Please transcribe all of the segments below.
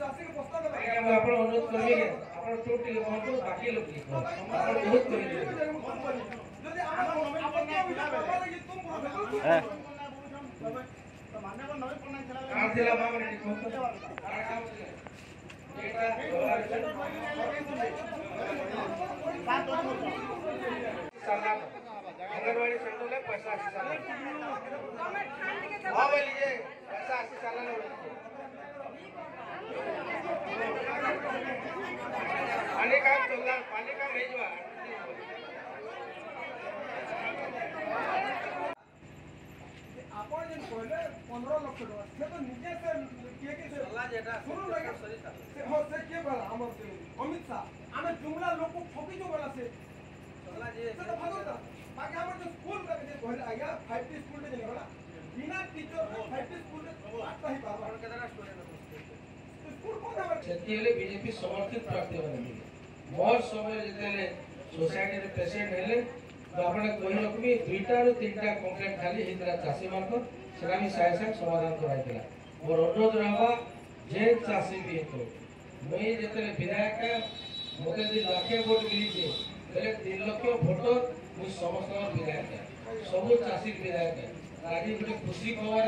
ଆଜ୍ଞା ମୁଁ ଆପଣ ଅନୁରୋଧ କରିବି କି ଆପଣ ଚୁପ୍ ଟିକେ କୁହନ୍ତୁ ବାକି ଲୋକ ଟିକେ କୁହନ୍ତୁ ଆପଣ ବହୁତ କହିଲେ କାଣ ଥିଲା ବାବା ଟିକେ କୁହନ୍ତୁ କାଣ କାମ ଥିଲା ଏଇଟା अंगनवाड़ी सेंटर में पैसा आसी सारा हाँ बोली ये पैसा आसी सारा ना ଆପଣ ଯେନ୍ କହିଲେ ପନ୍ଦର ଲକ୍ଷ ଟଙ୍କା ସେ ତ ନିଜେ ସେ କିଏ କିଏ ସେ ଶୁଣୁ ଆଜ୍ଞା ସେ- ହଁ ସେ କିଏ କହିଲା ଆମର ସେ ଅମିତ ଶାହ ଆମେ ଜୁମଲା ଲୋକ ଠକିଛୁ ଗଲା ସେ ସେ ତ ଭାଗବତ ବାକି ଆମର ଯୋଉ ସ୍କୁଲ ଟା ଯେ କହିଲେ ଆଜ୍ଞା ଫାଇଭ ଟି ସ୍କୁଲ ଟେ ଯେନ୍ ଗଲା ବିନା ଟିଚର ଫାଇଭ ଟି ସ୍କୁଲ ରେ ପାଠ ହେଇ ପାରବା ସ୍କୁଲ କୋନ ହେବାର ସେଠି ହେଲେ ବିଜେପି ସମର୍ଥିତ ପ୍ରାର୍ଥୀ ମାନେ મોર સમય જેતેલે સોસાયટી પેસેન્ટ હેલે આપણે કહીલુ કે દુઈટા રુ તીનટા કમ્પ્લેન ખાલી હિતરા ચાસી માનક সেটা আমি সাহে সাহে সমাধান করাইছিলাম মোর অনুরোধ রহবা যে চাষী বি হতো মুই যেতে বিধায়ক মতো যদি লক্ষে ভোট মিলিছে তাহলে তিন লক্ষ ভোটর মুই সমস্ত বিধায়ক সবু চাষীর বিধায়ক আজ গোটে খুশি খবর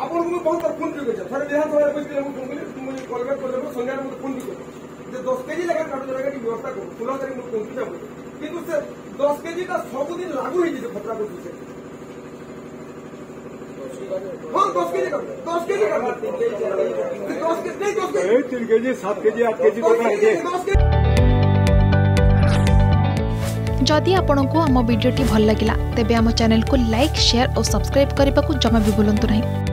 आपन बहुत फ़ोन भी कर थरे देहा थरे कुछ दिन हम कंपनी तुम मुझे कॉल बैक कर दो संध्या फ़ोन भी कर जे 10 केजी लगा काट दो लगा व्यवस्था करो फुला तरी मु पहुँच जाबो किंतु से 10 केजी का सब दिन लागू ही जे खतरा को से तीन के जी सात के जी आठ के जी जदि आपण आम भिड्टे भल लगा तेब चेल को लाइक शेयर और सब्सक्राइब करने को जमा भी भूलु ना